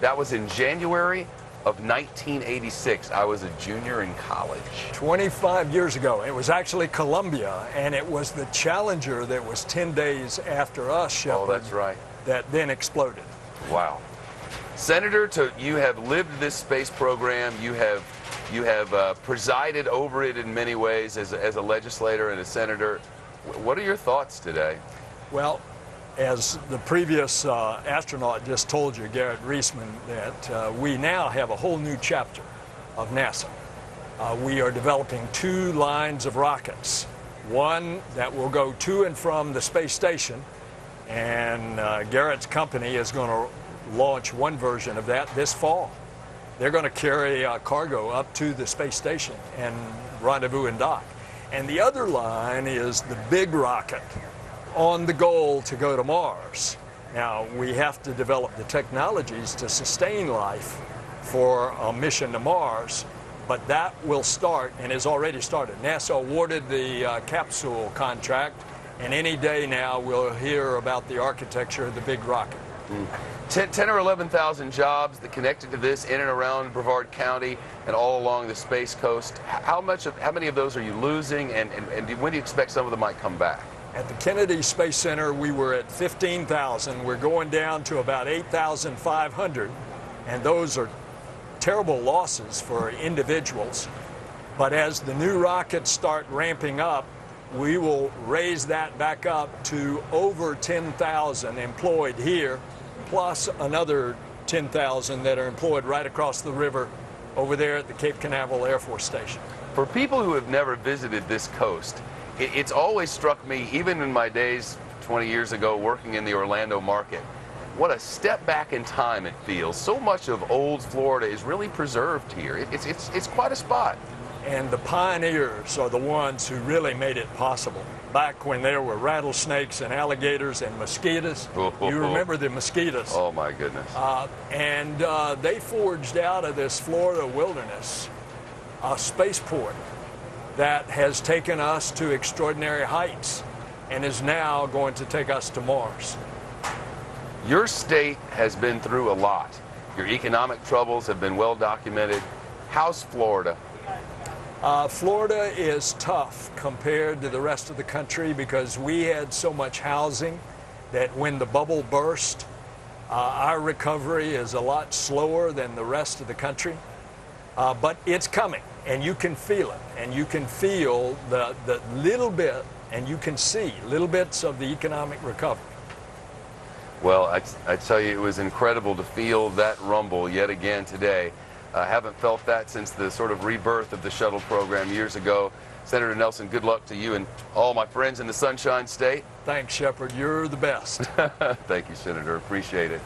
That was in January of 1986. I was a junior in college. 25 years ago. It was actually Columbia, and it was the Challenger that was 10 days after us, Shepard. Oh, that's right. That then exploded. Wow. Senator, to, you have lived this space program. You have you have uh, presided over it in many ways as a, as a legislator and a senator. What are your thoughts today? Well, as the previous uh, astronaut just told you, Garrett Reisman, that uh, we now have a whole new chapter of NASA. Uh, we are developing two lines of rockets. One that will go to and from the space station, and uh, Garrett's company is going to launch one version of that this fall. They're going to carry uh, cargo up to the space station and rendezvous and dock. And the other line is the big rocket on the goal to go to Mars. Now, we have to develop the technologies to sustain life for a mission to Mars, but that will start and has already started. NASA awarded the uh, capsule contract, and any day now we'll hear about the architecture of the big rocket. Mm. 10, 10, or 11,000 jobs that connected to this in and around Brevard County and all along the Space Coast. How much of, how many of those are you losing, and, and, and when do you expect some of them might come back? At the Kennedy Space Center, we were at 15,000. We're going down to about 8,500, and those are terrible losses for individuals. But as the new rockets start ramping up, we will raise that back up to over 10,000 employed here plus another 10,000 that are employed right across the river over there at the Cape Canaveral Air Force Station. For people who have never visited this coast, it, it's always struck me, even in my days 20 years ago working in the Orlando market, what a step back in time it feels. So much of old Florida is really preserved here. It, it's, it's, it's quite a spot. And the pioneers are the ones who really made it possible back when there were rattlesnakes and alligators and mosquitoes. Oh, oh, you remember the mosquitoes. Oh, my goodness. Uh, and uh, they forged out of this Florida wilderness a spaceport that has taken us to extraordinary heights and is now going to take us to Mars. Your state has been through a lot. Your economic troubles have been well documented. How's Florida? Uh, Florida is tough compared to the rest of the country because we had so much housing that when the bubble burst, uh, our recovery is a lot slower than the rest of the country. Uh, but it's coming, and you can feel it, and you can feel the, the little bit, and you can see little bits of the economic recovery. Well, I, I tell you, it was incredible to feel that rumble yet again today. I uh, haven't felt that since the sort of rebirth of the shuttle program years ago. Senator Nelson, good luck to you and all my friends in the Sunshine State. Thanks, Shepard. You're the best. Thank you, Senator. Appreciate it.